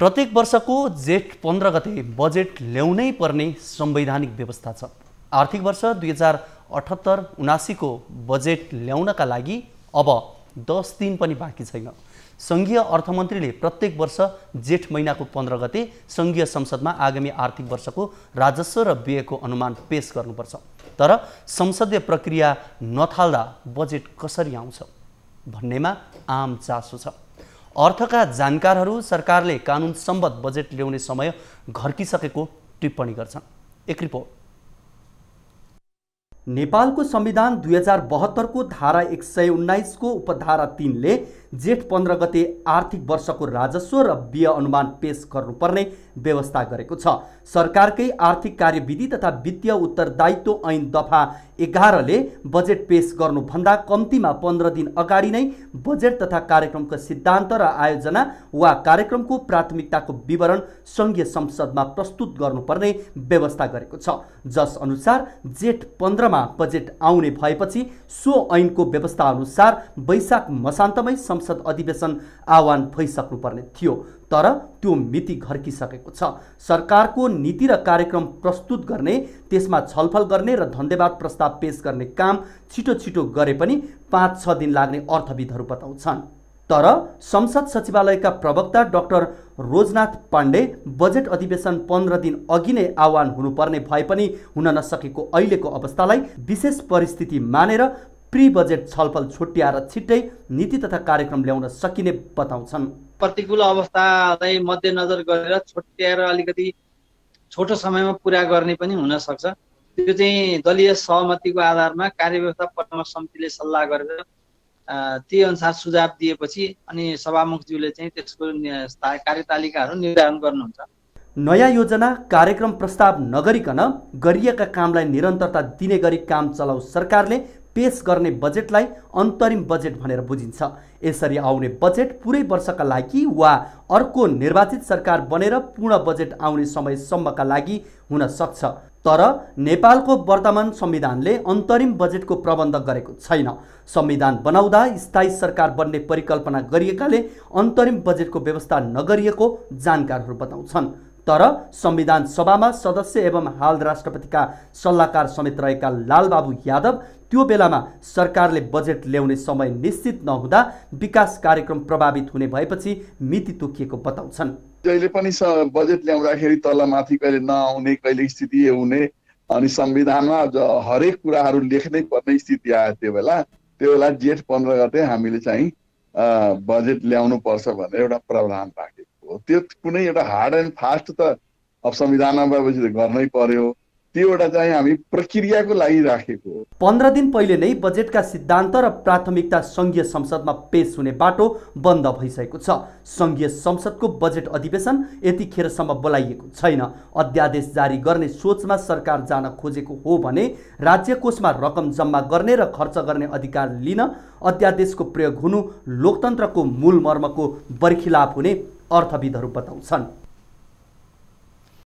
प्रत्येक वर्षको जेठ पन्ध्र गते बजेट ल्याउनै पर्ने संवैधानिक व्यवस्था छ। आर्थिक वर्ष दुई हजार अठहत्तर उनासीको बजेट ल्याउनका लागि अब दस दिन पनि बाँकी छैन। सङ्घीय अर्थमन्त्रीले प्रत्येक वर्ष जेठ महिनाको पन्ध्र गते सङ्घीय संसदमा आगामी आर्थिक वर्षको राजस्व र व्ययको अनुमान पेश गर्नुपर्छ। तर संसदीय प्रक्रिया नथाल्दा बजेट कसरी आउँछ भन्नेमा आम चासो छ। अर्थका जानकारहरू सरकारले कानुन सम्बद्ध बजेट ल्याउने समय घर्किसकेको टिप्पणी गर्छन्। एक रिपोर्ट। नेपालको संविधान दुई हजार बहत्तरको धारा एक सय उन्नाइसको उपधारा तिनले जेठ पन्ध्र गते आर्थिक वर्षको राजस्व र व्यय अनुमान पेश गर्नुपर्ने व्यवस्था गरेको छ। सरकारकै आर्थिक कार्यविधि तथा वित्तीय उत्तरदायित्व ऐन दफा एघारले बजेट पेश गर्नुभन्दा कम्तीमा पन्ध्र दिन अगाडि नै बजेट तथा कार्यक्रमको सिद्धान्त र आयोजना वा कार्यक्रमको प्राथमिकताको विवरण सङ्घीय संसदमा प्रस्तुत गर्नुपर्ने व्यवस्था गरेको छ। जस अनुसार जेठ पन्ध्रमा बजेट आउने भएपछि सो ऐनको व्यवस्था अनुसार वैशाख मसान्तमै संसद अधिवेशन आह्वान भइसक्नुपर्ने थियो तर त्यो मिति घर्किसकेको छ। सरकारको नीति र कार्यक्रम प्रस्तुत गर्ने त्यसमा छलफल गर्ने र धन्यवाद प्रस्ताव पेश गर्ने काम छिटो छिटो गरे पनि पाँच छ दिन लाग्ने अर्थविदहरू बताउँछन्। तर संसद सचिवालयका प्रवक्ता डाक्टर रोजनाथ पाण्डे बजेट अधिवेशन पन्ध्र दिन अघि नै आह्वान हुनुपर्ने भए पनि हुन नसकेको अहिलेको अवस्थालाई विशेष परिस्थिति मानेर प्री बजेट छलफल छुट्याएर छिट्टै नीति तथा कार्यक्रम ल्याउन सकिने बताउँछन्। प्रतिकूल अवस्थालाई मध्यनजर गरेर छुट्याएर अलिकति छोटो समयमा पुरा गर्ने पनि हुनसक्छ त्यो चाहिँ दलीय सहमतिको आधारमा कार्यव्यवस्था परामर्श समितिले सल्लाह गरेर त्यही अनुसार सुझाव दिएपछि अनि सभामुखज्यूले चाहिँ त्यसको कार्यतालिकाहरू निर्धारण गर्नुहुन्छ। नयाँ योजना कार्यक्रम प्रस्ताव नगरिकन गरिएका कामलाई निरन्तरता दिने गरी काम चलाउ सरकारले पेस गर्ने बजेटलाई अन्तरिम बजेट भनेर बुझिन्छ। यसरी आउने बजेट पुरै वर्षका लागि वा अर्को निर्वाचित सरकार बनेर पूर्ण बजेट आउने समयसम्मका लागि हुन सक्छ। तर नेपालको वर्तमान संविधानले अन्तरिम बजेटको प्रबन्ध गरेको छैन। संविधान बनाउँदा स्थायी सरकार बन्ने परिकल्पना गरिएकाले अन्तरिम बजेटको व्यवस्था नगरिएको जानकारहरू बताउँछन्। तर संविधान सभामा सदस्य एवं हाल राष्ट्रपतिका सल्लाहकार समेत रहेका लालबाबु यादव त्यो बेलामा सरकारले बजेट ल्याउने समय निश्चित नहुँदा विकास कार्यक्रम प्रभावित हुने भएपछि मिति तोकिएको बताउँछन्। जहिले पनि बजेट ल्याउँदाखेरि तल माथि कहिले नआउने कहिले स्थिति हुने अनि संविधानमा हरेक कुराहरू लेख्नै पर्ने स्थिति आयो त्यो बेला त्यो बेला जेठ पन्ध्र गते हामीले चाहिँ बजेट ल्याउनु पर्छ भनेर एउटा प्रावधान राखेको हो। त्यो कुनै एउटा हार्ड एन्ड फास्ट त अब संविधानमा भएपछि गर्नै पर्यो। त्यो चाहिँ हामी प्रक्रियाको लागि राखेको पन्ध्र दिन पहिले नै बजेटका सिद्धान्त र प्राथमिकता सङ्घीय संसदमा पेश हुने बाटो बन्द भइसकेको छ। सङ्घीय संसदको बजेट अधिवेशन यतिखेरसम्म बोलाइएको छैन। अध्यादेश जारी गर्ने सोचमा सरकार जान खोजेको हो भने राज्य कोषमा रकम जम्मा गर्ने र खर्च गर्ने अधिकार लिन अध्यादेशको प्रयोग हुनु लोकतन्त्रको मूल मर्मको बर्खिलाप हुने अर्थविदहरू बताउँछन्।